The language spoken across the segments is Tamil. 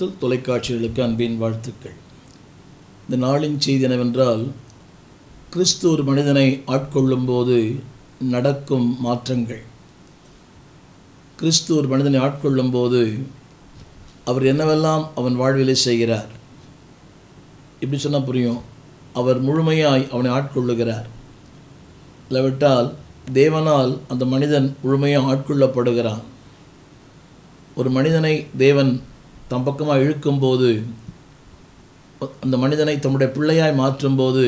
இயேசுவின் தொலைக்காட்சிகளுக்கு அன்பின் வாழ்த்துக்கள். இந்த நாளின் செய்தி என்னவென்றால் கிறிஸ்து ஒரு மனிதனை ஆட்கொள்ளும் போது நடக்கும் மாற்றங்கள். கிறிஸ்து ஒரு மனிதனை ஆட்கொள்ளும் போது அவர் என்னவெல்லாம் அவன் வாழ்விலே செய்கிறார்? இப்படி சொன்னால் புரியும். அவர் முழுமையாய் அவனை ஆட்கொள்ளுகிறார். இல்லாவிட்டால் தேவனால் அந்த மனிதன் முழுமையாக ஆட்கொள்ளப்படுகிறான். ஒரு மனிதனை தேவன் தம் பக்கமாக இழுக்கும்போது அந்த மனிதனை தம்முடைய பிள்ளையாய் மாற்றும்போது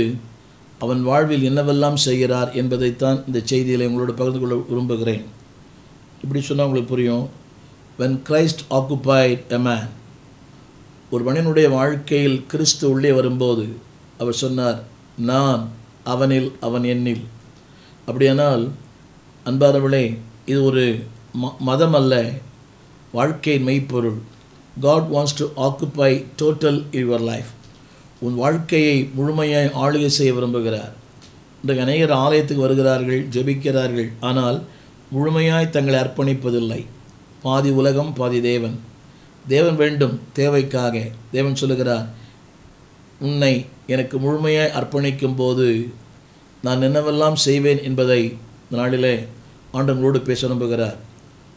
அவன் வாழ்வில் என்னவெல்லாம் செய்கிறார் என்பதைத்தான் இந்த செய்தியில் உங்களோட பகிர்ந்து கொள்ள விரும்புகிறேன். இப்படி சொன்னால் உங்களுக்கு புரியும். When Christ occupied a man ஒரு மனிதனுடைய வாழ்க்கையில் கிறிஸ்து உள்ளே வரும்போது அவர் சொன்னார் நான் அவனில் அவன் என்னில். அப்படியானால் அன்பானவளே இது ஒரு ம மதம் அல்ல வாழ்க்கையின் மெய்ப்பொருள். God wants to occupy total your life உன் வாழ்க்கையை முழுமையாய் ஆளுகை செய்ய விரும்புகிறார். இன்றைக்கு அநேகர் ஆலயத்துக்கு வருகிறார்கள் ஜெபிக்கிறார்கள் ஆனால் முழுமையாய் தங்களை அர்ப்பணிப்பதில்லை. பாதி உலகம் பாதி தேவன். தேவன் வேண்டும் தேவைக்காக. தேவன் சொல்லுகிறார் உன்னை எனக்கு முழுமையாய் அர்ப்பணிக்கும் போது நான் என்னவெல்லாம் செய்வேன் என்பதை நாளிலே ஆண்டவங்களோடு பேச நம்புகிறார்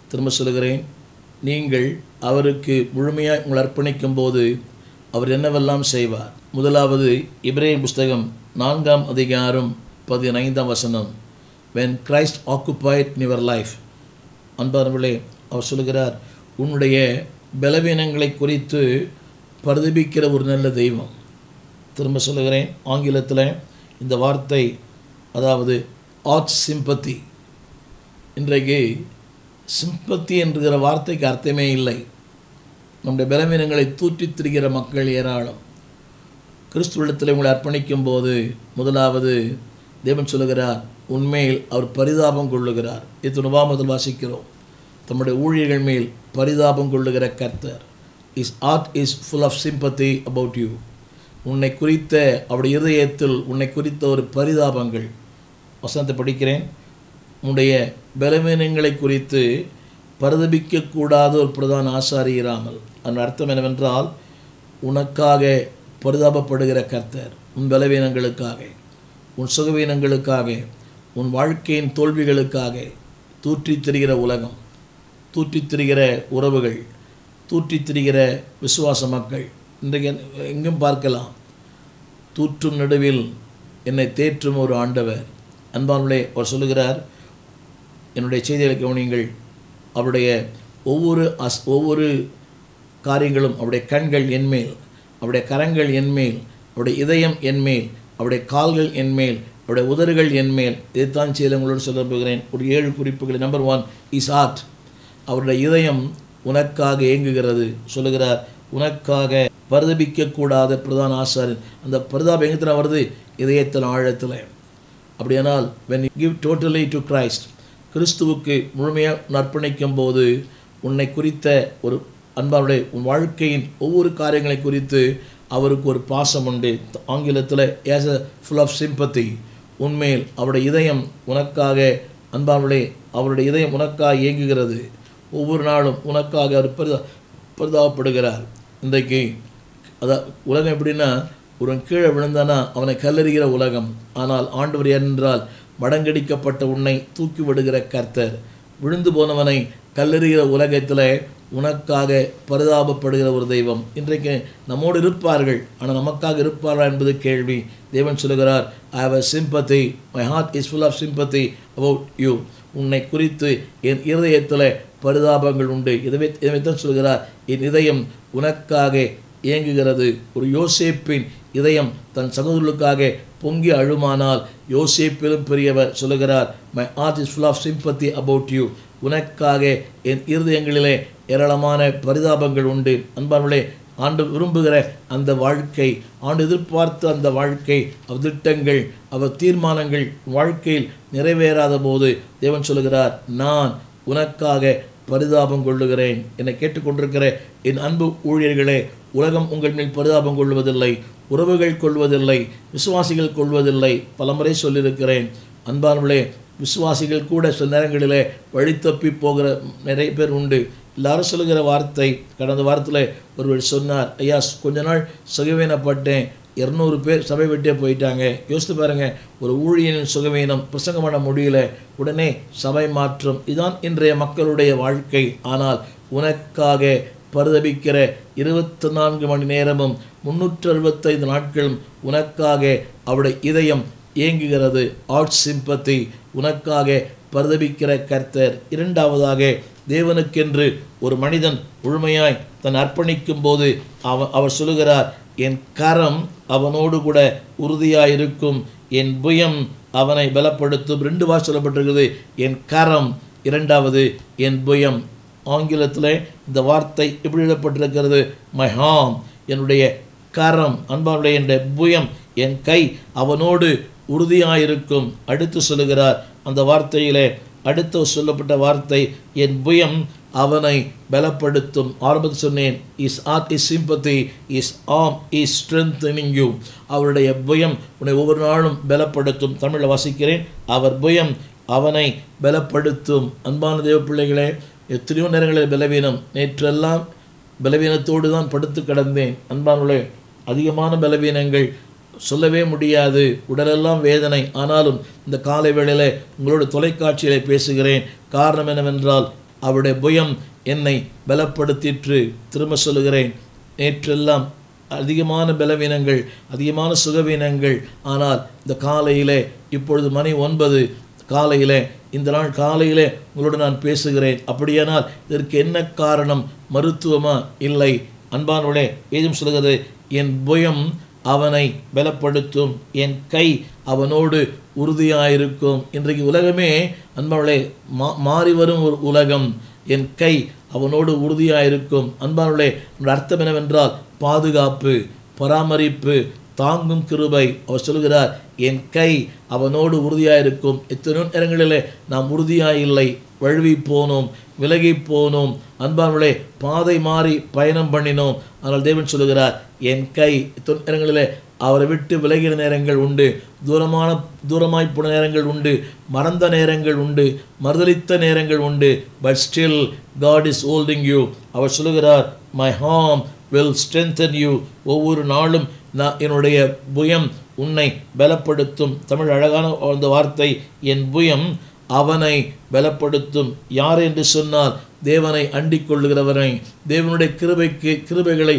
திரும்ப சொல்லுகிறேன் நீங்கள் அவருக்கு முழுமையாக உங்கள் அர்ப்பணிக்கும் போது அவர் என்னவெல்லாம் செய்வார்? முதலாவது இப்ரேம் புஸ்தகம் நான்காம் அதிகாரம் பதினைந்தாம் வசனம். When Christ occupied your life அன்பார்வர்களே அவர் சொல்லுகிறார் உன்னுடைய பலவீனங்களை குறித்து பரிதபிக்கிற ஒரு நல்ல தெய்வம். திரும்ப சொல்லுகிறேன் ஆங்கிலத்தில் இந்த வார்த்தை அதாவது ஆர்ட் சிம்பத்தி இன்றைக்கு சிம்பத்தி என்கிற வார்த்தைக்கு அர்த்தமே இல்லை. நம்முடைய பலவீனங்களை தூற்றித் திரிகிற மக்கள் ஏராளம். கிறிஸ்துவத்தில் உங்களை அர்ப்பணிக்கும் போது முதலாவது தேவன் சொல்லுகிறார் உண்மையில் அவர் பரிதாபம் கொள்ளுகிறார். இது நுவாமதில் வாசிக்கிறோம். தம்முடைய ஊழியர்கள் மேல் பரிதாபம் கொள்ளுகிற கர்த்தர். His heart is full of sympathy about you உன்னை குறித்த அவருடைய இருதயத்தில் உன்னை குறித்த ஒரு பரிதாபங்கள். வசனத்தை படிக்கிறேன். உன்னுடைய பலவீனங்களை குறித்து பரிதபிக்கக்கூடாத ஒரு பிரதான ஆசாரி இராமல் அதன் அர்த்தம் என்னவென்றால் உனக்காக பரிதாபப்படுகிற கர்த்தர் உன் பலவீனங்களுக்காக உன் சுகவீனங்களுக்காக உன் வாழ்க்கையின் தோல்விகளுக்காக தூற்றித் திரிகிற உலகம் தூற்றித் திரிகிற உறவுகள் தூற்றித் திரிகிற விசுவாச மக்கள். இன்றைக்கு எங்கும் பார்க்கலாம். தூற்றும் நடுவில் என்னை தேற்றும் ஒரு ஆண்டவர். அன்பானுடைய அவர் சொல்லுகிறார் என்னுடைய செய்திகளை கவனியுங்கள். அவருடைய ஒவ்வொரு அஸ் ஒவ்வொரு காரியங்களும் அவருடைய கண்கள் என்மேல் அவருடைய கரங்கள் என்மேல் அவருடைய இதயம் என்மேல் அவருடைய கால்கள் என்மேல் அவருடைய உதறுகள் என்மேல் இதைத்தான் செய்து உங்களோடு சொல்ல போகிறேன். ஒரு ஏழு குறிப்புகள் நம்பர் ஒன் இஸ் ஆர்ட் அவருடைய இதயம் உனக்காக இயங்குகிறது சொல்லுகிறார் உனக்காக பரிதபிக்கக்கூடாத பிரதான ஆசாரியன். அந்த பரிதாபம் எங்கத்தில் வருது? இதயத்தில் ஆழத்தில். அப்படியானால் when you give totally to Christ கிறிஸ்துவுக்கு முழுமையாக நற்பணிக்கும் போது உன்னை குறித்த ஒரு அன்பாருடைய உன் வாழ்க்கையின் ஒவ்வொரு காரியங்களை குறித்து அவருக்கு ஒரு பாசம் உண்டு. ஆங்கிலத்தில் is a full of sympathy உண்மையில் அவருடைய இதயம் உனக்காக அன்பாருடைய அவருடைய இதயம் உனக்காக இயங்குகிறது. ஒவ்வொரு நாளும் உனக்காக அவர் பரிதா பரிதாபப்படுகிறார். இன்றைக்கு அதான் உலகம் எப்படின்னா ஒரு கீழே விழுந்தானா அவனை கல்லறிகிற உலகம். ஆனால் ஆண்டவர் என்றால் மடங்கடிக்கப்பட்ட உன்னை தூக்கி விடுகிற கர்த்தர். விழுந்து போனவனை கல்லெறிகிற உலகத்தில் உனக்காக பரிதாபப்படுகிற ஒரு தெய்வம். இன்றைக்கு நம்மோடு இருப்பார்கள். ஆனால் நமக்காக இருப்பார்களா என்பது கேள்வி. தேவன் சொல்லுகிறார் I have a sympathy my heart is full of sympathy about you உன்னை குறித்து என் இருதயத்தில் பரிதாபங்கள் உண்டு. இதுவே இதுவைத்தான் சொல்கிறார் என் இதயம் உனக்காக இயங்குகிறது. ஒரு யோசேப்பின் இதயம் தன் சகோதரர்களுக்காக பொங்கி அழுமானால் யோசேப்பிலும் பெரியவர் சொல்லுகிறார் my heart is full of sympathy about you உனக்காக என் இருதயங்களிலே ஏராளமான பரிதாபங்கள் உண்டு. அன்பார்களே ஆண்டு விரும்புகிற அந்த வாழ்க்கை ஆண்டு எதிர்பார்த்த அந்த வாழ்க்கை அவர் திட்டங்கள் அவர் தீர்மானங்கள் வாழ்க்கையில் நிறைவேறாத போது தேவன் சொல்லுகிறார் நான் உனக்காக பரிதாபம் கொள்ளுகிறேன். என்னை கேட்டுக்கொண்டிருக்கிற என் அன்பு ஊழியர்களே உலகம் உங்கள் மேல் பரிதாபம் கொள்வதில்லை உறவுகள் கொள்வதில்லை விசுவாசிகள் கொள்வதில்லை. பலமுறை சொல்லியிருக்கிறேன். அன்பானவர்களே விசுவாசிகள் கூட சில நேரங்களிலே வழித்தப்பி போகிற நிறைய பேர் உண்டு. எல்லாரும் சொல்லுகிற வார்த்தை கடந்த வாரத்தில் ஒருவர் சொன்னார் ஐயா கொஞ்ச நாள் சுகவீனப்பட்டேன். இரநூறு பேர் சபை விட்டே போயிட்டாங்க. யோசித்து பாருங்கள் ஒரு ஊழியனின் சுகவீனம் பிரசங்கம் பண்ண முடியல. உடனே சபை மாற்றம். இதுதான் இன்றைய மக்களுடைய வாழ்க்கை. ஆனால் உனக்காக பரிதபிக்கிற இருபத்தி நான்கு மணி நேரமும் முன்னூற்று அறுபத்தைந்து நாட்களும் உனக்காக அவருடைய இதயம் ஏங்குகிறது. ஆட் சிம்பத்தி உனக்காக பரிதபிக்கிற கர்த்தர் இரண்டாவதாக தேவனுக்கென்று ஒரு மனிதன் முழுமையாய் தன் அர்ப்பணிக்கும் போது அவ அவர் சொல்லுகிறார் என் கரம் அவனோடு கூட உறுதியாயிருக்கும். என் புயம் அவனை பலப்படுத்தும். ரெண்டு வார் சொல்லப்பட்டிருக்குது என் கரம். இரண்டாவது என் புயம் ஆங்கிலத்தில் இந்த வார்த்தை எப்படி எழுதப்பட்டிருக்கிறது? மை ஹாம் என்னுடைய கரம் அன்பானுடைய என்ற புயம் என் கை அவனோடு உறுதியாயிருக்கும். அடுத்து சொல்லுகிறார் அந்த வார்த்தையிலே அடுத்து சொல்லப்பட்ட வார்த்தை என் புயம் அவனை பலப்படுத்தும். ஆரம்பத்தில் சொன்னேன் his heart is sympathy his arm is strengthening you அவருடைய புயம் உன்னை ஒவ்வொரு நாளும் பலப்படுத்தும். தமிழில் வாசிக்கிறேன் அவர் புயம் அவனை பலப்படுத்தும். அன்பான தேவ பிள்ளைகளே எத்தனையோ நேரங்களில் பலவீனம். நேற்றெல்லாம் பலவீனத்தோடு தான் படுத்து கிடந்தேன். அன்பானுள்ளே அதிகமான பலவீனங்கள் சொல்லவே முடியாது. உடலெல்லாம் வேதனை. ஆனாலும் இந்த காலை வேளையில் உங்களோட தொலைக்காட்சியில் பேசுகிறேன். காரணம் என்னவென்றால் அவருடைய புயம் என்னை பலப்படுத்திற்று. திரும்ப சொல்லுகிறேன். நேற்றெல்லாம் அதிகமான பலவீனங்கள் அதிகமான சுகவீனங்கள். ஆனால் இந்த காலையிலே இப்பொழுது மணி ஒன்பது. காலையிலே இந்த நாள் காலையிலே உங்களோடு நான் பேசுகிறேன். அப்படியானால் இதற்கு என்ன காரணம்? மருத்துவமா? இல்லை. அன்பானவளே வேதம் சொல்கிறது என் புயம் அவனை பலப்படுத்தும். என் கை அவனோடு உறுதியாயிருக்கும். இன்றைக்கு உலகமே அன்பானவளே மா மாறி வரும் ஒரு உலகம். என் கை அவனோடு உறுதியாயிருக்கும். அன்பானவளே அர்த்தம் என்னவென்றால் பாதுகாப்பு பராமரிப்பு தாங்கும் கிருபை அவர் சொல்கிறார் என் கை அவனோடு உறுதியாயிருக்கும். எத்தனையோ நேரங்களிலே நாம் உறுதியாக இல்லை வழுவி போனோம் விலகி போனோம். அன்பானவர்களே பாதை மாறி பயணம் பண்ணினோம். ஆனால் தேவன் சொல்லுகிறார் என் கை எத்தனை நேரங்களிலே அவரை விட்டு விலகின நேரங்கள் உண்டு. தூரமான தூரமாய் போன நேரங்கள் உண்டு. மறந்த நேரங்கள் உண்டு. மறுதளித்த நேரங்கள் உண்டு. But still God is holding you அவர் சொல்லுகிறார் my arm will strengthen you ஒவ்வொரு நாளும் நான் என்னுடைய புயம் உன்னை பலப்படுத்தும். தமிழ் அழகான அந்த வார்த்தை என் புயம் அவனை பலப்படுத்தும். யார் என்று சொன்னால் தேவனை அண்டிக் கொள்ளுகிறவனை தேவனுடைய கிருபைக்கு கிருபைகளை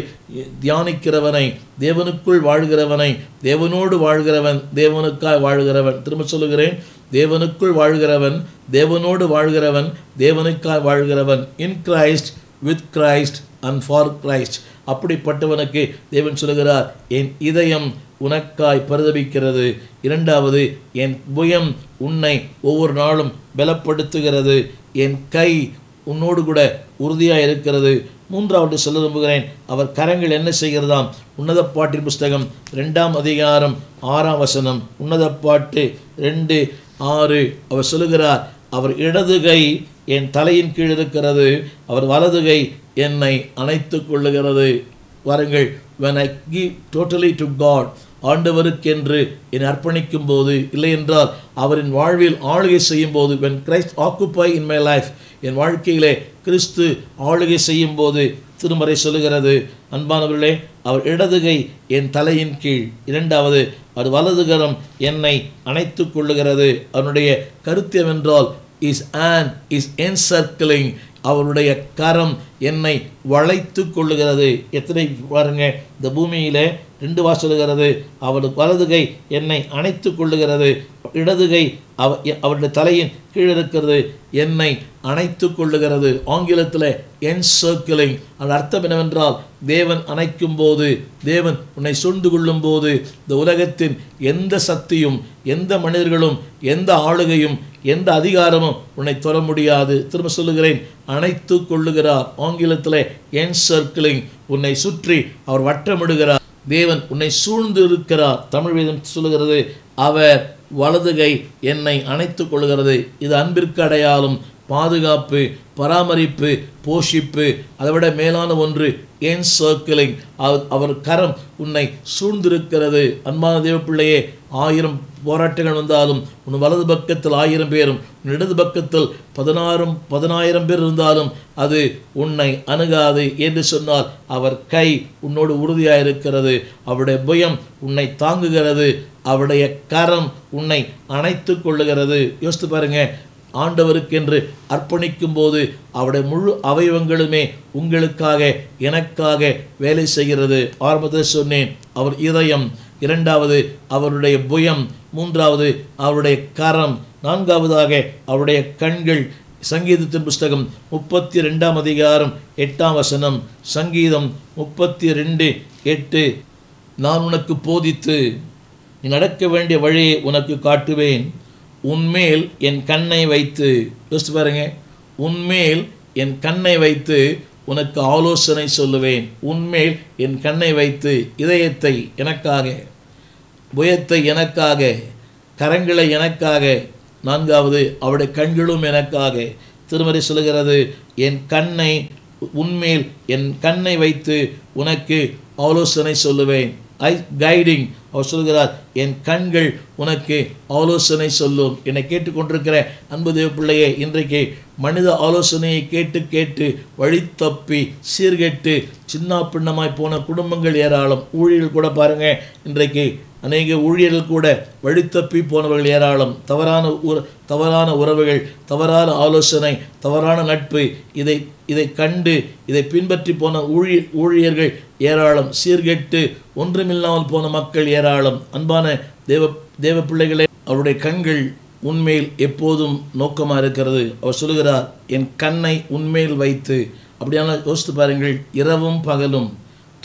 தியானிக்கிறவனை தேவனுக்குள் வாழ்கிறவனை தேவனோடு வாழ்கிறவன் தேவனுக்காய் வாழ்கிறவன். திரும்ப சொல்லுகிறேன் தேவனுக்குள் வாழ்கிறவன் தேவனோடு வாழ்கிறவன் தேவனுக்காய் வாழ்கிறவன். In Christ with Christ and for Christ அப்படிப்பட்டவனுக்கு தேவன் சொல்லுகிறார் என் இதயம் உனக்காய் பரிதபிக்கிறது. இரண்டாவது என் புயம் உன்னை ஒவ்வொரு நாளும் பலப்படுத்துகிறது. என் கை உன்னோடு கூட உறுதியாக இருக்கிறது. மூன்றாவது சொல்ல விரும்புகிறேன் அவர் கரங்கள் என்ன செய்கிறதாம்? உன்னத பாட்டின் புஸ்தகம் ரெண்டாம் அதிகாரம் ஆறாம் வசனம். உன்னத பாட்டு ரெண்டு ஆறு. அவர் சொல்லுகிறார் அவர் இடது கை என் தலையின் கீழ் இருக்கிறது. அவர் வலது கை என்னை அணைத்து கொள்ளுகிறது. வாருங்கள் when I give totally to God ஆண்டவருக்கென்று என்னை அர்ப்பணிக்கும் போது இல்லை என்றால் அவரின் வாழ்வில் ஆளுகை செய்யும் போது when Christ occupy in my life என் வாழ்க்கையிலே கிறிஸ்து ஆளுகை செய்யும் போது திருமறை சொல்லுகிறது. அன்பானவர்களே அவர் இடதுகை என் தலையின் கீழ். இரண்டாவது அவர் வலதுகரம் என்னை அணைத்து கொள்ளுகிறது. அவனுடைய கருத்தியவென்றால் இஸ் ஆன் இஸ் என்சர்க்கிளிங் அவருடைய கரம் என்னை வளைத்து கொள்ளுகிறது. எத்தனை பாருங்க இந்த பூமியிலே ரெண்டு வா சொல்லுகிறது அவரது வலதுகை என்னை அணைத்து கொள்ளுகிறது. இடதுகை அவ அவருடைய தலையின் கீழே இருக்கிறது. என்னை அணைத்து கொள்ளுகிறது. ஆங்கிலத்தில் என் சர்க்கிளிங் அது அர்த்தம் என்னவென்றால் தேவன் அணைக்கும் போது தேவன் உன்னை சூழ்ந்து கொள்ளும் போது இந்த உலகத்தின் எந்த சக்தியும் எந்த மனிதர்களும் எந்த ஆளுகையும் எந்த அதிகாரமும் உன்னை தொட முடியாது. திரும்ப சொல்லுகிறேன் அணைத்து கொள்ளுகிறார். ஆங்கிலத்தில் என் சர்க்கிளிங் உன்னை சுற்றி அவர் வட்டமிடுகிறார். தேவன் உன்னை சூழ்ந்து இருக்கிறார் தமிழ் வேதம் சொல்லுகிறது அவர் வலதுகை என்னை அணைத்து கொள்கிறது. இது அன்பிற்கு அடையாளம். பாதுகாப்பு பராமரிப்பு போஷிப்பு அதை விட மேலான ஒன்று ஏன் சர்க்கிளிங் அவர் கரம் உன்னை சூழ்ந்திருக்கிறது. அன்பான தேவப்பிள்ளையே ஆயிரம் போராட்டங்கள் வந்தாலும் உன் வலது பக்கத்தில் ஆயிரம் பேரும் உன் இடது பக்கத்தில் பதினாறும் பதினாயிரம் பேர் இருந்தாலும் அது உன்னை அணுகாது என்று சொன்னால் அவர் கை உன்னோடு உறுதியாக இருக்கிறது அவருடைய புயம் உன்னை தாங்குகிறது. அவருடைய கரம் உன்னை அணைத்து கொள்ளுகிறது. யோசித்து பாருங்க ஆண்டவருக்கென்று அர்ப்பணிக்கும் போது அவருடைய முழு அவயவங்களுமே உங்களுக்காக எனக்காக வேலை செய்கிறது. ஆரம்பத்தில் சொன்னேன் அவர் இதயம் இரண்டாவது அவருடைய புயம் மூன்றாவது அவருடைய கரம் நான்காவதாக அவருடைய கண்கள் சங்கீதத்தின் புஸ்தகம் முப்பத்தி ரெண்டாம் அதிகாரம் எட்டாம் வசனம் சங்கீதம் முப்பத்தி ரெண்டு எட்டு நான் உனக்கு போதித்து நீ நடக்க வேண்டிய வழியை உனக்கு காட்டுவேன். உன்மேல் என் கண்ணை வைத்து யோசித்து பாருங்க. உன்மேல் என் கண்ணை வைத்து உனக்கு ஆலோசனை சொல்லுவேன். உன்மேல் என் கண்ணை வைத்து இதயத்தை எனக்காக புயத்தை எனக்காக கரங்களை எனக்காக நான்காவது அவருடைய கண்களும் எனக்காக. திருமறை சொல்கிறது என் கண்ணை உன்மேல் என் கண்ணை வைத்து உனக்கு ஆலோசனை சொல்லுவேன். ஐ கைடிங் அவர் சொல்கிறார் என் கண்கள் உனக்கு ஆலோசனை சொல்லும். என்னை கேட்டுக்கொண்டிருக்கிற அன்பு தேவ பிள்ளையே இன்றைக்கு மனித ஆலோசனையை கேட்டு கேட்டு வழி தப்பி சீர்கெட்டு சின்ன பின்னமாய் போன குடும்பங்கள் ஏராளம். ஊழியர்கள் கூட பாருங்க இன்றைக்கு அநேக ஊழியர்கள் கூட வழித்தப்பி போனவர்கள் ஏராளம். தவறான உற தவறான உறவுகள் தவறான ஆலோசனை தவறான நட்பு இதை இதை கண்டு இதை பின்பற்றி போன ஊழிய ஊழியர்கள் ஏராளம். சீர்கெட்டு ஒன்றுமில்லாமல் போன மக்கள் ஏராளம். அன்பான தேவ தேவ பிள்ளைகளே அவருடைய கண்கள் உன்மேல் எப்போதும் நோக்கமாக இருக்கிறது. அவர் சொல்லுகிறார் என் கண்ணை உன்மேல் வைத்து. அப்படியான யோசித்து பாருங்கள் இரவும் பகலும்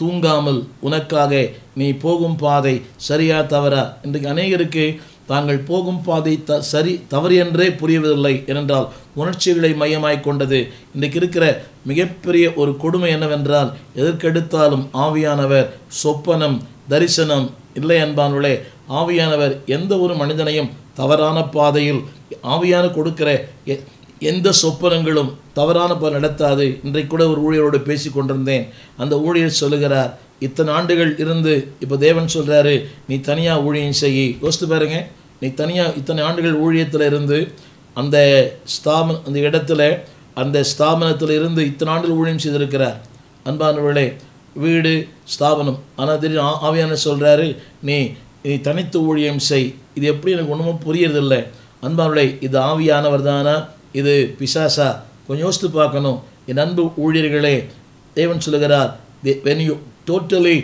தூங்காமல் உனக்காக நீ போகும் பாதை சரியா தவறா? இன்றைக்கு அநேகருக்கு தாங்கள் போகும் பாதை த சரி தவறு என்றே புரியவதில்லை ஏனென்றால் உணர்ச்சிகளை மையமாய் கொண்டது. இன்றைக்கு இருக்கிற மிகப்பெரிய ஒரு கொடுமை என்னவென்றால் எதற்கெடுத்தாலும் ஆவியானவர் சொப்பனம் தரிசனம் இல்லை அன்பானுளே ஆவியானவர் எந்த ஒரு மனிதனையும் தவறான பாதையில் ஆவியான கொடுக்கிற எ- எந்த சொப்பனங்களும் தவறான பல நடத்தாது. இன்றைக்கு கூட ஒரு ஊழியரோடு பேசி கொண்டிருந்தேன். அந்த ஊழியர் சொல்லுகிறார் இத்தனை ஆண்டுகள் இருந்து இப்போ தேவன் சொல்கிறாரு நீ தனியாக ஊழியம் செய். யோசித்து பாருங்க நீ தனியாக இத்தனை ஆண்டுகள் ஊழியத்தில் இருந்து அந்த ஸ்தாபன அந்த இடத்துல அந்த ஸ்தாபனத்தில் இருந்து இத்தனை ஆண்டுகள் ஊழியம் செய்திருக்கிறார். அன்பானவர்களே வீடு ஸ்தாபனம். ஆனால் தெரியும் ஆவியான சொல்கிறாரு நீ நீ தனித்து ஊழியம் செய். இது எப்படி எனக்கு ஒன்றுமும் புரியறதில்லை. அன்பானவர்களே இது ஆவியானவர் தானா இது பிசாசா? கொஞ்சம் யோசித்து பார்க்கணும். என் அன்பு ஊழியர்களே தேவன் சொல்லுகிறார் when you totally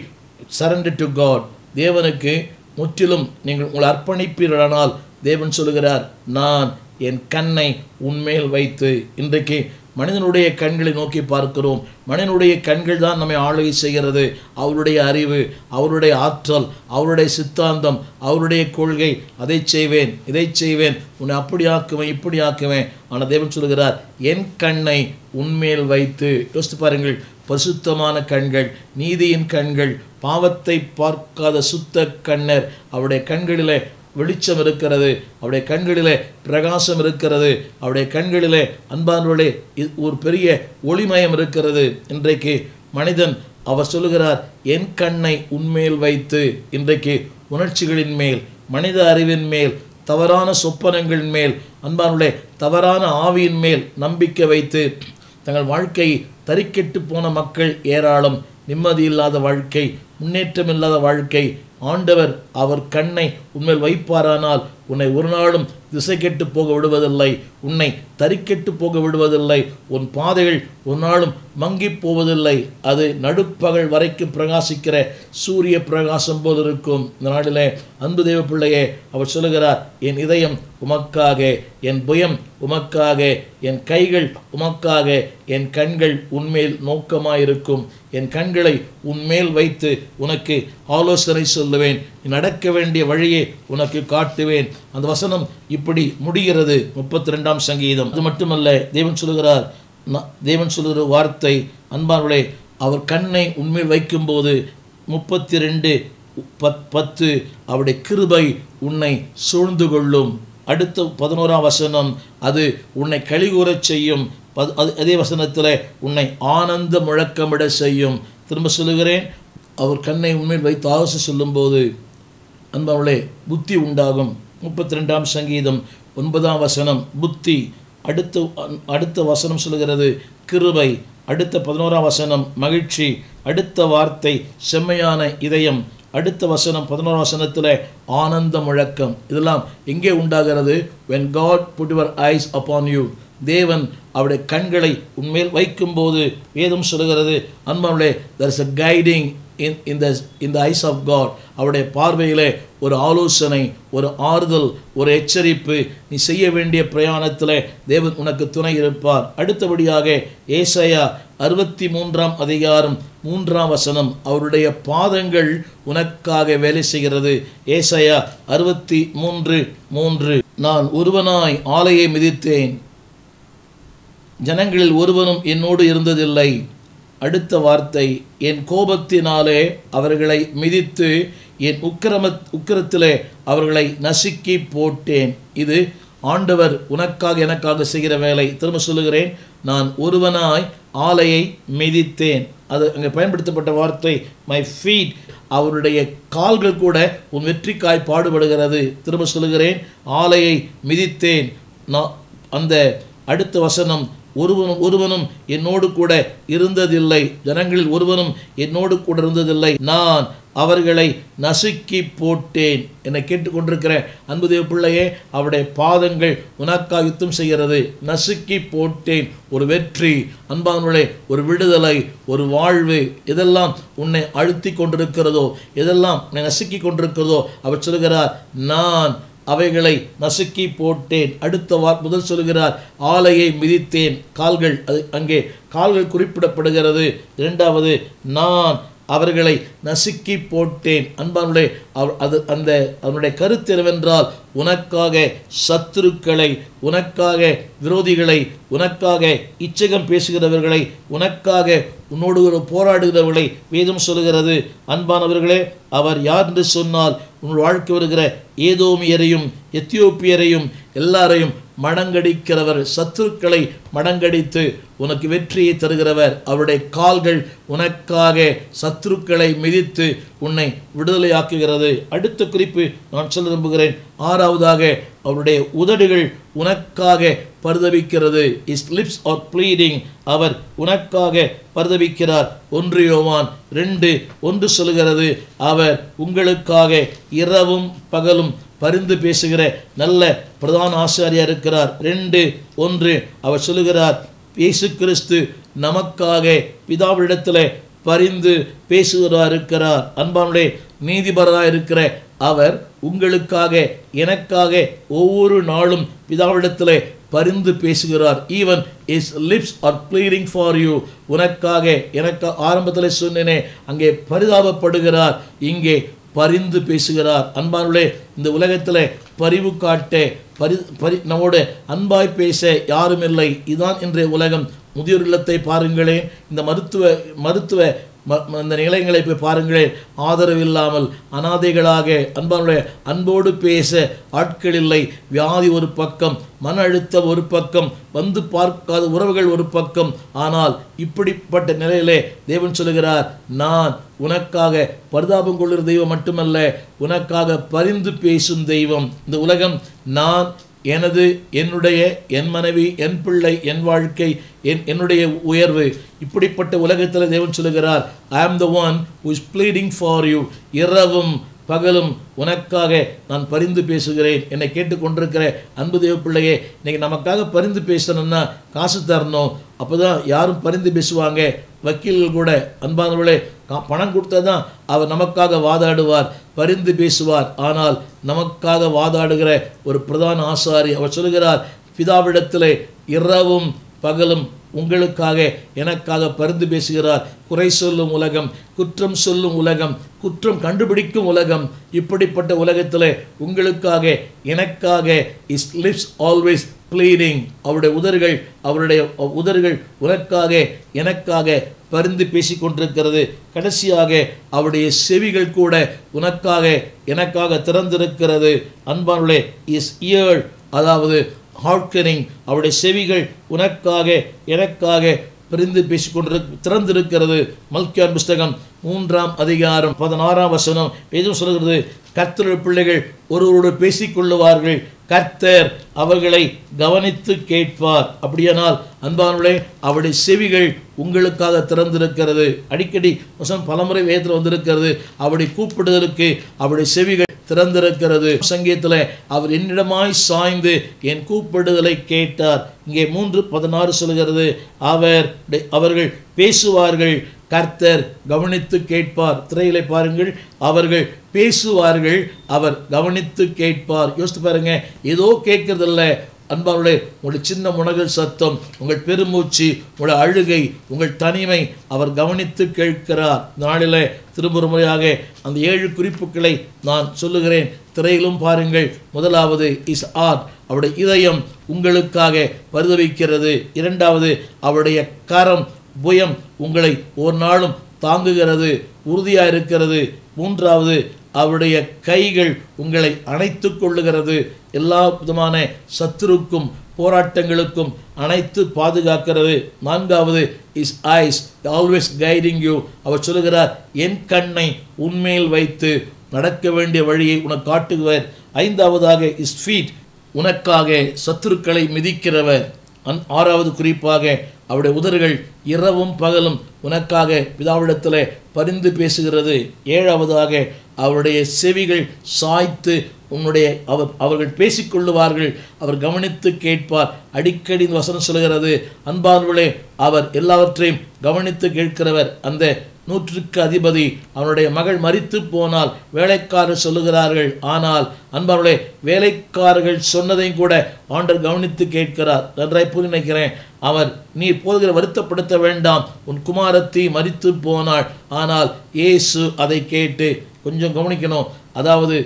surrender to God தேவனுக்கு முற்றிலும் நீங்கள் உங்களை அர்ப்பணிப்பீர்களானால் தேவன் சொல்லுகிறார் நான் என் கண்ணை உன்மேல் வைத்து இன்றைக்கு மனிதனுடைய கண்களை நோக்கி பார்க்கிறோம். மனிதனுடைய கண்கள் தான் நம்மை ஆளுகை செய்கிறது. அவருடைய அறிவு அவருடைய ஆற்றல் அவருடைய சித்தாந்தம் அவருடைய கொள்கை அதை செய்வேன் இதை செய்வேன் உன்னை அப்படி ஆக்குவேன் இப்படி ஆக்குவேன். ஆனால் தேவன் சொல்கிறார் என் கண்ணை உன்மேல் வைத்து. யோசித்து பாருங்கள் பரிசுத்தமான கண்கள் நீதியின் கண்கள் பாவத்தை பார்க்காத சுத்த கண்ணர் அவருடைய கண்களில் வெளிச்சம் இருக்கிறது. அவருடைய கண்களிலே பிரகாசம் இருக்கிறது. அவருடைய கண்களிலே அன்பானவர்களே இது ஒரு பெரிய ஒளிமயம் இருக்கிறது. இன்றைக்கு மனிதன் அவர் சொல்லுகிறார் என் கண்ணை உன்மேல் வைத்து. இன்றைக்கு உணர்ச்சிகளின் மேல் மனித அறிவின் மேல் தவறான சொப்பனங்களின் மேல் அன்பானுடைய தவறான ஆவியின் மேல் நம்பிக்கை வைத்து தங்கள் வாழ்க்கை தறிக்கெட்டு போன மக்கள் ஏராளம். நிம்மதி இல்லாத வாழ்க்கை முன்னேற்றம் இல்லாத வாழ்க்கை ஆண்டவர் அவர் கண்ணை உண்மையில் வைப்பாரானால் உன்னை ஒரு நாளும் திசை கெட்டு போக விடுவதில்லை. உன்னை தறிக்கெட்டு போக விடுவதில்லை. உன் பாதைகள் ஒரு நாளும் மங்கி போவதில்லை. அது நடுப்பகல் வரைக்கும் பிரகாசிக்கிற சூரிய பிரகாசம் போல் இருக்கும். இந்த நாளிலே அன்பு தெய்வ பிள்ளையே அவர் சொல்லுகிறார் என் இதயம் உமக்காக என் புயம் உமக்காக என் கைகள் உமக்காக என் கண்கள் உன்மேல் நோக்கமாயிருக்கும். என் கண்களை உன்மேல் வைத்து உனக்கு ஆலோசனை சொல்லுவேன். நடக்க வேண்டிய வழியை உனக்கு காட்டுவேன். அந்த வசனம் இப்படி முடிகிறது. முப்பத்தி ரெண்டாம் சங்கீதம். அது மட்டுமல்ல தேவன் சொல்கிறார் ந- தேவன் சொல்கிற வார்த்தை அன்பார்களே அவர் கண்ணை உண்மையில் வைக்கும்போது முப்பத்தி ரெண்டு பத் பத்து அவருடைய கிருபை உன்னை சூழ்ந்து கொள்ளும். அடுத்த பதினோராம் வசனம் அது உன்னை கழிகூறச் செய்யும். அது அதே வசனத்தில் உன்னை ஆனந்த முழக்கமிட செய்யும். திரும்ப சொல்லுகிறேன் அவர் கண்ணை உண்மையில் வைத்து ஆலோசனை சொல்லும்போது அன்பவளே புத்தி உண்டாகும். முப்பத்தி ரெண்டாம் சங்கீதம் ஒன்பதாம் வசனம் புத்தி. அடுத்த அடுத்த வசனம் சொல்லுகிறது கிருபை. அடுத்த பதினோராம் வசனம் மகிழ்ச்சி. அடுத்த வார்த்தை செம்மையான இதயம். அடுத்த வசனம் பதினோராம் வசனத்தில் ஆனந்த முழக்கம். இதெல்லாம் எங்கே உண்டாகிறது? When God put your eyes upon you தேவன் அவருடைய கண்களை உண்மையில் வைக்கும்போது வேதம் சொல்லுகிறது அன்பவளே தர் இஸ் அ கைடிங் இந்த இந்த ஐஸ் ஆஃப் காட் அவருடைய பார்வையிலே ஒரு ஆலோசனை ஒரு ஆறுதல் ஒரு எச்சரிப்பு. நீ செய்ய வேண்டிய பிரயாணத்தில் தேவன் உனக்கு துணை இருப்பார். அடுத்தபடியாக ஏசையா அறுபத்தி மூன்றாம் அதிகாரம் மூன்றாம் வசனம் அவருடைய பாதங்கள் உனக்காக வேலை செய்கிறது. ஏசையா அறுபத்தி மூன்று மூன்று. நான் ஒருவனாய் ஆலையை மிதித்தேன். ஜனங்களில் ஒருவனும் என்னோடு இருந்ததில்லை. அடுத்த வார்த்தை என் கோபத்தினாலே அவர்களை மிதித்து என் உக்கிரம உக்கிரத்திலே அவர்களை நசுக்கி போட்டேன். இது ஆண்டவர் உனக்காக எனக்காக செய்கிற வேலை. திரும்ப சொல்லுகிறேன் நான் ஒருவனாய் ஆலையை மிதித்தேன். அது அங்கே பயன்படுத்தப்பட்ட வார்த்தை மை ஃபீட் அவருடைய கால்கள் கூட உன் வெற்றிக்காய் பாடுபடுகிறது. திரும்ப சொல்லுகிறேன் ஆலையை மிதித்தேன். நான் அந்த அடுத்த வசனம் ஒருவனும் ஒருவனும் என்னோடு கூட இருந்ததில்லை. ஜனங்களில் ஒருவனும் என்னோடு கூட இருந்ததில்லை. நான் அவர்களை நசுக்கி போட்டேன் என்னை கேட்டுக்கொண்டிருக்கிற அன்புதேவ பிள்ளையே அவருடைய பாதங்கள் உனக்கா யுத்தம் செய்கிறது. நசுக்கி போட்டேன். ஒரு வெற்றி அன்பானுடைய ஒரு விடுதலை ஒரு வாழ்வு இதெல்லாம் உன்னை அழுத்தி கொண்டிருக்கிறதோ இதெல்லாம் உன்னை நசுக்கி கொண்டிருக்கிறதோ அவர் சொல்கிறார் நான் அவைகளை நசுக்கி போட்டேன். அடுத்த வார் முதல் சொல்கிறார் ஆலையை மிதித்தேன். கால்கள் அது அங்கே கால்கள் குறிப்பிடப்படுகிறது. இரண்டாவது நான் அவர்களை நசுக்கி போட்டேன். அன்பானுடைய அவர் அது அந்த அவனுடைய கருத்து என்னவென்றால் உனக்காக சத்துருக்களை உனக்காக விரோதிகளை உனக்காக இச்சகம் பேசுகிறவர்களை உனக்காக உன்னோடு போராடுகிறவர்களை வேதம் சொல்லுகிறது. அன்பானவர்களே அவர் யார் என்று சொன்னால் உன் வாழ்க்கை வருகிற ஏதோமியரையும் எத்தியோப்பியரையும் எல்லாரையும் மடங்கடிக்கிறவர் சத்துருக்களை மடங்கடித்து உனக்கு வெற்றியை தருகிறவர் அவருடைய கால்கள் உனக்காக சத்துருக்களை மிதித்து உன்னை விடுதலையாக்குகிறது. அடுத்த குறிப்பு நான் சொல்ல விரும்புகிறேன். ஆறாவதாக அவருடைய உதடுகள் உனக்காக பரிதவிக்கிறது இஸ் லிப்ஸ் ஆர் ப்ளீடிங் அவர் உனக்காக பரிதவிக்கிறார் ஒன்று யோவான் ரெண்டு ஒன்று சொல்கிறது அவர் உங்களுக்காக இரவும் பகலும் பரிந்து பேசுகிற நல்ல பிரதான ஆசாரியா இருக்கிறார் ரெண்டு ஒன்று அவர் சொல்லுகிறார் இயேசு கிறிஸ்து நமக்காக பிதாவிடத்தில் பரிந்து பேசுகிறா இருக்கிறார் அன்பானுடைய நீதிபராக இருக்கிற அவர் உங்களுக்காக எனக்காக ஒவ்வொரு நாளும் பிதாவிடத்தில் பரிந்து பேசுகிறார். Even his lips are bleeding for you உனக்காக எனக்கு ஆரம்பத்தில் சொன்னேனே அங்கே பரிதாபப்படுகிறார். இங்கே பரிந்து பேசுகிறார். அன்பானுடைய இந்த உலகத்தில் பரிவு காட்ட பரி பரி நம்மோட அன்பாய் பேச யாரும் இல்லை. இதுதான் இன்றைய உலகம். முதியோர் இல்லத்தை பாருங்களேன். இந்த மருத்துவ மருத்துவ இந்த நிலையங்களை போய் பாருங்களேன். ஆதரவு இல்லாமல் அனாதைகளாக அன்பானுடைய அன்போடு பேச ஆட்கள் இல்லை. வியாதி ஒரு பக்கம் மன அழுத்தம் ஒரு பக்கம் வந்து பார்க்காத உறவுகள் ஒரு பக்கம். ஆனால் இப்படிப்பட்ட நிலையிலே தேவன் சொல்லுகிறார் நான் உனக்காக பரிதாபம் கொள்கிற தெய்வம் மட்டுமல்ல உனக்காக பரிந்து பேசும் தெய்வம். இந்த உலகம் நான் எனது என்னுடைய என் மனைவி என் பிள்ளை என் வாழ்க்கை என் என்னுடைய உயர்வு. இப்படிப்பட்ட உலகத்தில் தேவன் சொல்லுகிறார் I am the one who is bleeding for you இரவும் பகலும் உனக்காக நான் பரிந்து பேசுகிறேன். என்னை கேட்டுக்கொண்டிருக்கிற அன்பு தேவ பிள்ளையே இன்னைக்கு நமக்காக பரிந்து பேசணும்னா காசு தரணும். அப்போ தான் யாரும் பரிந்து பேசுவாங்க. வக்கீல்கள் கூட அன்பானவர்களே பணம் கொடுத்தா தான் அவர் நமக்காக வாதாடுவார் பரிந்து பேசுவார். ஆனால் நமக்காக வாதாடுகிற ஒரு பிரதான ஆசாரி அவர் சொல்லுகிறார் பிதாவிடத்திலே இரவும் பகலும் உங்களுக்காக எனக்காக பருந்து பேசுகிறார். குறை சொல்லும் உலகம் குற்றம் சொல்லும் உலகம் குற்றம் கண்டுபிடிக்கும் உலகம். இப்படிப்பட்ட உலகத்தில் உங்களுக்காக எனக்காக இஸ் லிப்ஸ் ஆல்வேஸ் ப்ளீடிங் அவருடைய உதர்கள் அவருடைய உதர்கள் உனக்காக எனக்காக பருந்து பேசிக்கொண்டிருக்கிறது. கடைசியாக அவருடைய செவிகள் கூட உனக்காக எனக்காக திறந்திருக்கிறது. அன்பானுடைய இஸ் இயர் அதாவது ஹார்க்கனிங் அவருடைய செவிகள் உனக்காக எனக்காக பிரிந்து பேசிக்கொண்டிரு திறந்திருக்கிறது. மல்கியான் புஸ்தகம் மூன்றாம் அதிகாரம் பதினாறாம் வசனம். எதுவும் சொல்கிறது கர்த்தருடைய பிள்ளைகள் ஒருவரோடு பேசிக்கொள்ளுவார்கள். கர்த்தர் அவர்களை கவனித்து கேட்பார். அப்படியானால் அன்பானுடைய அவருடைய செவிகள் உங்களுக்காக திறந்திருக்கிறது. அடிக்கடி வசனம் பலமுறை வேதத்தில் வந்திருக்கிறது அவருடைய கூப்பிடுதலுக்கு அவருடைய செவிகள் திறந்திருக்கிறது. சங்கீதத்தில் அவர் என்னிடமாய் சாய்ந்து என் கூப்பிடுதலை கேட்டார். இங்கே மூன்று பதினாறு சொல்கிறது. அவர் அவர்கள் பேசுவார்கள். கர்த்தர் கவனித்து கேட்பார். திரையிலே பாருங்கள் அவர்கள் பேசுவார்கள் அவர் கவனித்து கேட்பார். யோசித்து பாருங்க ஏதோ கேட்கறதில்ல. அன்பாவுடைய உங்களுடைய சின்ன முனகல் சத்தம் உங்கள் பெருமூச்சு உங்களுடைய அழுகை உங்கள் தனிமை அவர் கவனித்து கேட்கிறார். நாளிலே திரும்ப முறையாக அந்த ஏழு குறிப்புகளை நான் சொல்லுகிறேன். திரையிலும் பாருங்கள். முதலாவது இஸ் ஆர் அவருடைய இதயம் உங்களுக்காக பரிதவிக்கிறது. இரண்டாவது அவருடைய கரம் புயம் உங்களை ஒரு நாளும் தாங்குகிறது உறுதியாக இருக்கிறது மூன்றாவது அவருடைய கைகள் உங்களை அணைத்து கொள்ளுகிறது. எல்லா விதமான சத்துருக்கும் போராட்டங்களுக்கும் அனைத்து பாதுகாக்கிறது. நான்காவது his eyes always guiding you அவர் சொல்லுகிறார் என் கண்ணை உண்மையில் வைத்து நடக்க வேண்டிய வழியை உனக்கு காட்டுகிறார் ஐந்தாவதாக இஸ் ஃபீட் உனக்காக சத்துருக்களை மிதிக்கிறவர். அன் ஆறாவது குறிப்பாக அவருடைய உதறுகள் இரவும் பகலும் உனக்காக பிதாவிடத்தில் பரிந்து பேசுகிறது. ஏழாவதாக அவருடைய செவிகள் சாய்த்து உன்னுடைய அவர் அவர்கள் பேசிக்கொள்ளுவார்கள். அவர் கவனித்து கேட்பார். அடிக்கடி வசனம் சொல்கிறது. அன்பார்களே அவர் எல்லாவற்றையும் கவனித்து கேட்கிறவர் அந்த நூற்றுக்கு அதிபதி. அவனுடைய மகள் மறித்து போனால் வேலைக்காரர் சொல்லுகிறார்கள். ஆனால் அன்பர்களே வேலைக்காரர்கள் சொன்னதையும் கூட ஆண்டர் கவனித்து கேட்கிறார். நன்றாய் புரி நினைக்கிறேன். அவர் நீ போதுகிற வருத்தப்படுத்த வேண்டாம். உன் குமாரத்தி மறித்து போனாள். ஆனால் இயேசு அதை கேட்டு கொஞ்சம் கவனிக்கணும். அதாவது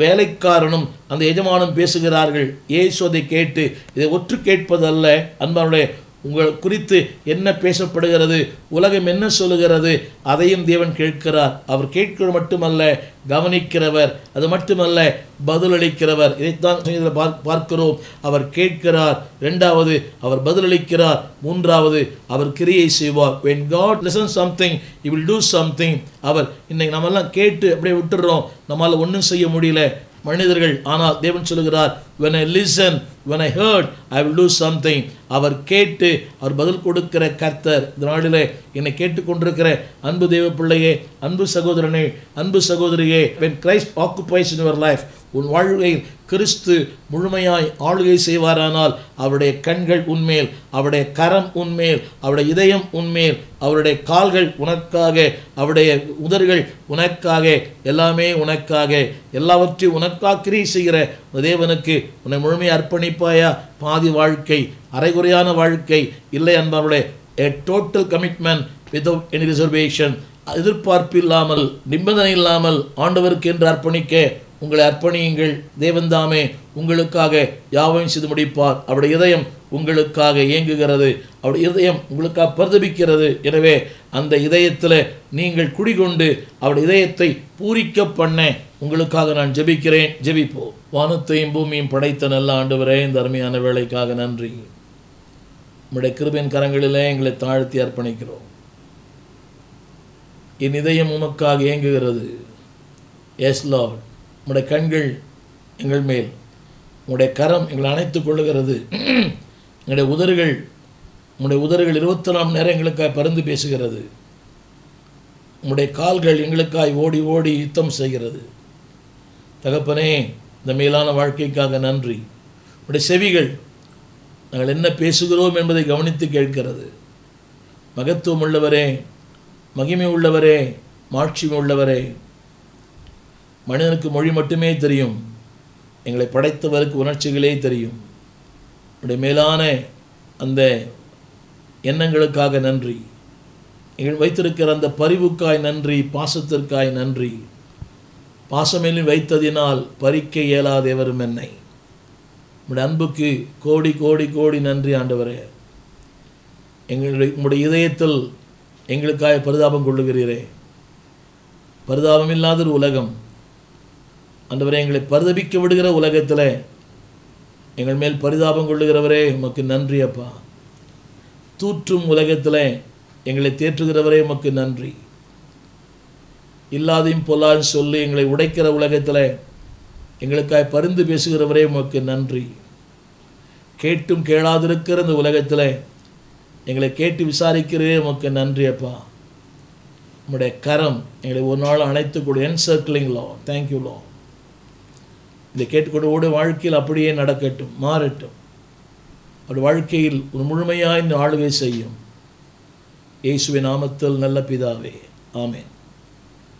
வேலைக்காரனும் அந்த எஜமானும் பேசுகிறார்கள். இயேசு அதை கேட்டு இதை ஒற்று கேட்பதல்ல. அன்பானுடைய உங்கள் குறித்து என்ன பேசப்படுகிறது உலகம் என்ன சொல்லுகிறது அதையும் தேவன் கேட்கிறார். அவர் கேட்கிறது மட்டுமல்ல கவனிக்கிறவர் அது மட்டுமல்ல பதிலளிக்கிறவர். இதைத்தான் இதில் பார்க்கிறோம். அவர் கேட்கிறார். ரெண்டாவது அவர் பதிலளிக்கிறார். மூன்றாவது அவர் கிரியை செய்வார். When God listen something he will do something அவர் இன்னைக்கு நம்மெல்லாம் கேட்டு அப்படியே விட்டுடுறோம். நம்மால் ஒன்றும் செய்ய முடியல. மனிதர்கள் ஆனால் தேவன் சொல்லுகிறார் when I listen when I heard I will do something அவர் கேட்டு அவர் பதில் கொடுக்கிற கர்த்தர் இந்த நாளிலே என்னை கேட்டுக்கொண்டிருக்கிற அன்பு தெய்வ பிள்ளையே அன்பு சகோதரனே அன்பு சகோதரியே when Christ occupies in your life உன் வாழ்வை கிறிஸ்து முழுமையாய் ஆளுகை செய்வாரானால் அவருடைய கண்கள் உன்மேல் அவருடைய கரம் உன்மேல் அவருடைய இதயம் உன்மேல் அவருடைய கால்கள் உனக்காக அவருடைய உதர்கள் உனக்காக எல்லாமே உனக்காக எல்லாவற்றையும் உனக்காக கிரி செய்கிற தேவனுக்கு உன்னை முழுமையை அர்ப்பணிப்பாயா? பாதி வாழ்க்கை அரைகுறையான வாழ்க்கை இல்லை அன்பவர்களே a total commitment without any reservation எதிர்பார்ப்பு இல்லாமல் நிபந்தனை இல்லாமல் ஆண்டவருக்கு என்று அர்ப்பணிக்க உங்களை அர்ப்பணியுங்கள். தேவன்தாமே உங்களுக்காக யாவையும் செய்து முடிப்பார். அவருடைய இதயம் உங்களுக்காக இயங்குகிறது. அவருடைய இதயம் உங்களுக்காக பிரதபிக்கிறது. எனவே அந்த இதயத்தில் நீங்கள் குடிகொண்டு அவருடைய இதயத்தை பூரிக்க பண்ண உங்களுக்காக நான் ஜெபிக்கிறேன். ஜெபிப்போம். வானத்தையும் பூமியும் படைத்த நல்ல ஆண்டவரே இந்த அருமையான வேலைக்காக நன்றி. உங்களுடைய கிருபின் கரங்களிலே எங்களை தாழ்த்தி அர்ப்பணிக்கிறோம். என் இதயம் உமக்காக இயங்குகிறது. எஸ் லார்ட் உங்களுடைய கண்கள் எங்கள் மேல் உங்களுடைய கரம் எங்களை அணைத்து கொள்ளுகிறது. எங்களுடைய உதறுகள் உங்களுடைய உதறுகள் இருபத்தி நாலு நேரம் எங்களுக்காக பருந்து பேசுகிறது. உங்களுடைய கால்கள் எங்களுக்காய் ஓடி ஓடி யுத்தம் செய்கிறது. தகப்பனே இந்த மேலான வாழ்க்கைக்காக நன்றி. உடைய செவிகள் நாங்கள் என்ன பேசுகிறோம் என்பதை கவனித்து கேட்கிறது. மகத்துவம் உள்ளவரே மகிமை உள்ளவரே மாட்சிமை உள்ளவரே மனிதனுக்கு மொழி மட்டுமே தெரியும். எங்களை படைத்தவருக்கு உணர்ச்சிகளே தெரியும். உடைய மேலான அந்த எண்ணங்களுக்காக நன்றி. எங்கள் வைத்திருக்கிற அந்த பரிவுக்காய் நன்றி பாசத்திற்காய் நன்றி. பாசமேலும் வைத்ததினால் பறிக்க இயலாதேவரும் என்னை. உங்களுடைய அன்புக்கு கோடி கோடி கோடி நன்றி ஆண்டவரே. எங்களுடைய உங்களுடைய இதயத்தில் எங்களுக்காக பரிதாபம் கொள்ளுகிறீரே. பரிதாபம் இல்லாத ஒரு உலகம். அந்தவரை எங்களை பரிதபிக்க விடுகிற உலகத்தில் எங்கள் மேல் பரிதாபம் கொள்ளுகிறவரே உமக்கு நன்றி அப்பா. தூற்றும் உலகத்தில் எங்களை தேற்றுகிறவரே உமக்கு நன்றி. இல்லாதையும் பொல்லான்னு சொல்லி எங்களை உடைக்கிற உலகத்தில் எங்களுக்காய் பரிந்து பேசுகிறவரே உமக்கு நன்றி. கேட்டும் கேளாதிருக்கிற இந்த உலகத்தில் எங்களை கேட்டு விசாரிக்கிறதே உமக்கு நன்றி அப்பா. உங்களுடைய கரம் எங்களை ஒரு நாள் அனைத்து கூட. என்சர்க்கிளிங் லோ தேங்க்யூ லோ இதை கேட்டுக்கொண்டு ஓட வாழ்க்கையில் அப்படியே நடக்கட்டும் மாறட்டும். அவர் வாழ்க்கையில் ஒரு முழுமையாய் இந்த ஆளுகை செய்யும். இயேசுவின் நாமத்தில் நல்ல பிதாவே ஆமேன்.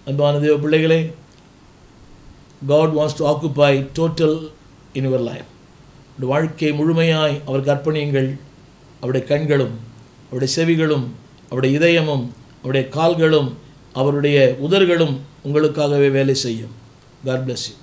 அன்பான தேவ பிள்ளைகளே God wants to occupy total in your life வாழ்க்கை வாழ்க்கையை முழுமையாய் அவருக்கு அர்ப்பணியுங்கள். அவருடைய கண்களும் அவருடைய செவிகளும் அவருடைய இதயமும் அவருடைய கால்களும் அவருடைய உதர்களும் உங்களுக்காகவே வேலை செய்யும். God bless you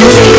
Yeah.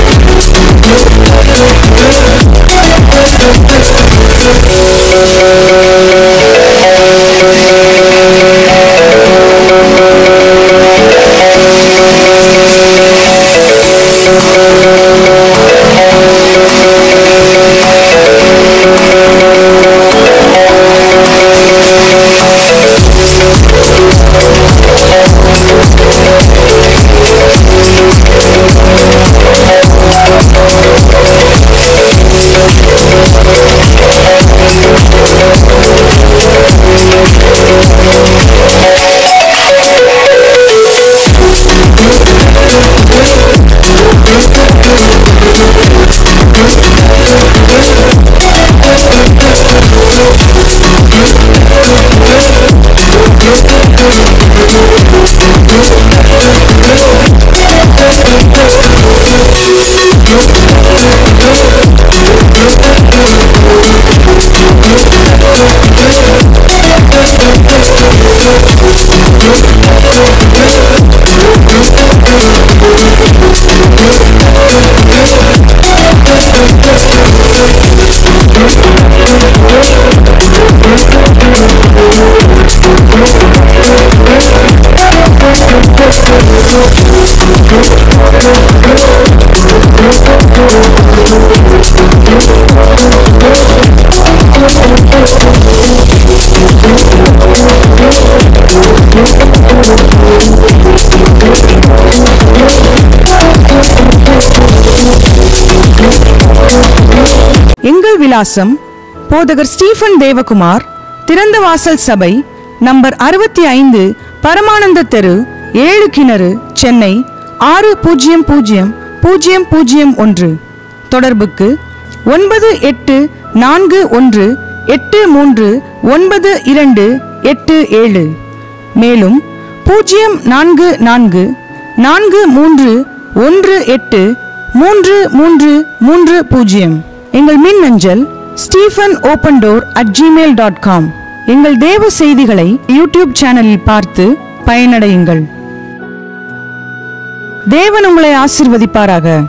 எங்கள் விலாசம் போதகர் ஸ்டீஃபன் தேவகுமார் திறந்த வாசல் சபை நம்பர் அறுபத்தி ஐந்து பரமானந்த தெரு ஏழு கிணறு சென்னை ஆறு பூஜ்ஜியம் பூஜ்ஜியம் பூஜ்ஜியம் பூஜ்ஜியம் ஒன்று. தொடர்புக்கு ஒன்பது எட்டு நான்கு ஒன்று எட்டு மூன்று ஒன்பது இரண்டு எட்டு ஏழு. மேலும் பூஜ்ஜியம் நான்கு நான்கு நான்கு மூன்று ஒன்று எட்டு மூன்று மூன்று மூன்று பூஜ்ஜியம் எங்கள் மின் அஞ்சல் Stephen open door at Gmail dot com எங்கள் தேவ செய்திகளை யூடியூப் சேனலில் பார்த்து பயனடையுங்கள். தேவன் உங்களை ஆசிர்வதிப்பாராக.